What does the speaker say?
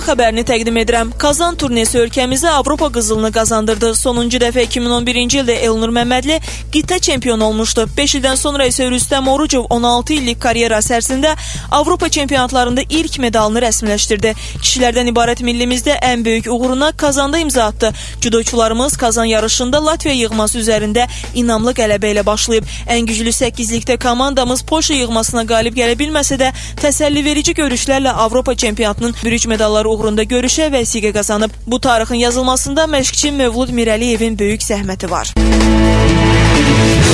İdman xəbərini təqdim edirəm. Kazan turnesi ölkəmizə Avropa qızılını qazandırdı. Sonuncu dəfə 2011-ci ildə Elnur Məmmədli qitə çempion olmuşdu. 5 ildən sonra isə Rüstəm Orucov 16 illik karyerası ərzində Avropa çempionatlarında ilk medalını rəsmiləşdirdi. Kişilərdən ibarət millimizdə ən böyük uğuruna Kazanda imza atdı. Judoçularımız Kazan yarışında Latviya yığması üzərində inamlı qələbə ilə başlayıb. Ən güclü 8-likdə komandamız Polşa yığmasına qalib gələ bilməsə də təsəlli verici görüşlərlə Avropa çempionatının bürüc medalları uğrunda görüşə vəsiqə qazanıb. Bu tarixin yazılmasında məşqçi Mövlud Mirəliyevin böyük zəhməti var. Müzik